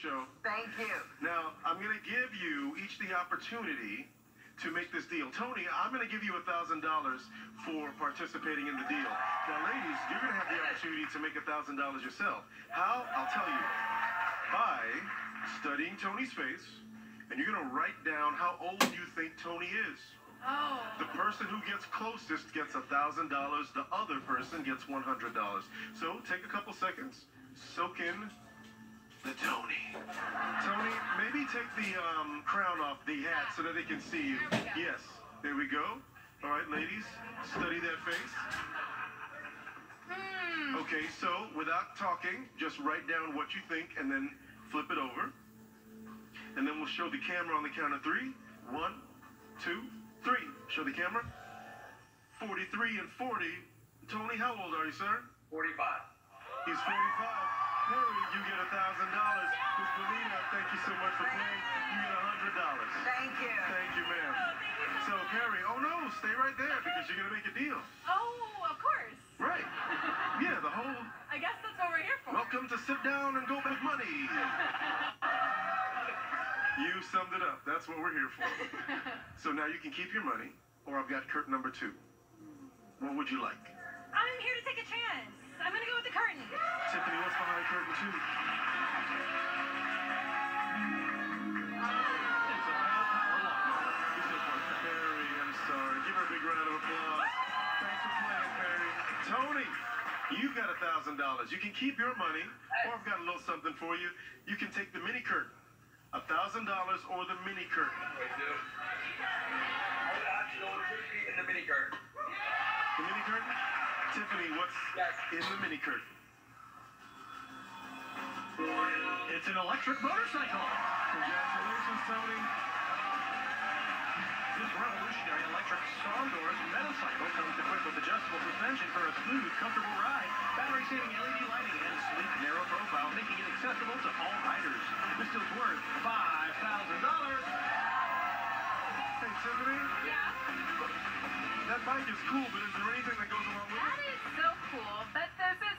show. Thank you. Now, I'm going to give you each the opportunity to make this deal. Tony, I'm going to give you a $1,000 for participating in the deal. Now, ladies, you're going to have the opportunity to make a $1,000 yourself. How? I'll tell you. By studying Tony's face, and you're going to write down how old you think Tony is. Oh. The person who gets closest gets a $1,000. The other person gets $100. So take a couple seconds, soak in the Tony. Tony, maybe take the um, crown off the hat so that they can see you. There. Yes, there we go. All right, ladies, study that face. Hmm. Okay, so without talking, just write down what you think and then flip it over. And then we'll show the camera on the count of three. One, two, three. Show the camera. 43 and 40. Tony, how old are you, sir? 45. He's 45. Harry, you get a thousand dollars. Miss Bonita, thank you so much for playing. You get a hundred dollars. Thank you. Thank you, ma'am. Oh, So, so much. Harry, oh no, stay right there because you're gonna make a deal. Oh, of course. Right. Yeah, the whole I guess that's what we're here for. welcome to sit down and go make money. You summed it up. That's what we're here for. So now you can keep your money, or I've got curtain number two. What would you like? I'm here to take a chance. I'm gonna go with the curtain. Tiffany, what's behind curtain two? It's a Power Power You said what? Perry, I'm sorry. Give her a big round of applause. Thanks for playing, Perry. Tony, you've got a thousand dollars. You can keep your money, or I've got a little something for you. You can take the mini curtain. A thousand dollars or the mini curtain. Wait, dude. Hold on, so should be in the mini cart. The mini curtain? Tiffany, what's Yes. in the mini curtain? It's an electric motorcycle. Congratulations, Tony. This revolutionary electric Sondors motorcycle comes equipped with adjustable suspension for a smooth, comfortable ride, battery-saving LED lighting, and sleek, narrow profile, making it accessible to all riders. This is worth five thousand dollars. Hey, Tiffany, Yeah. that bike is cool, but is there anything that goes along with That it? is so cool, but this is